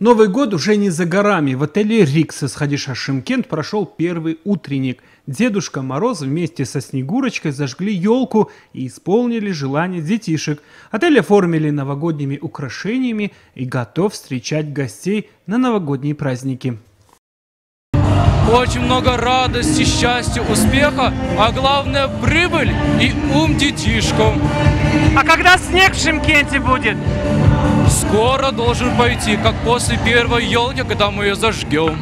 Новый год уже не за горами. В отеле «Рикс» из Хадиша Шимкент прошел первый утренник. Дедушка Мороз вместе со Снегурочкой зажгли елку и исполнили желание детишек. Отель оформили новогодними украшениями и готов встречать гостей на новогодние праздники. Очень много радости, счастья, успеха, а главное прибыль и ум детишкам. А когда снег в Шимкенте будет? Скоро должен пойти, как после первой елки, когда мы ее зажгем.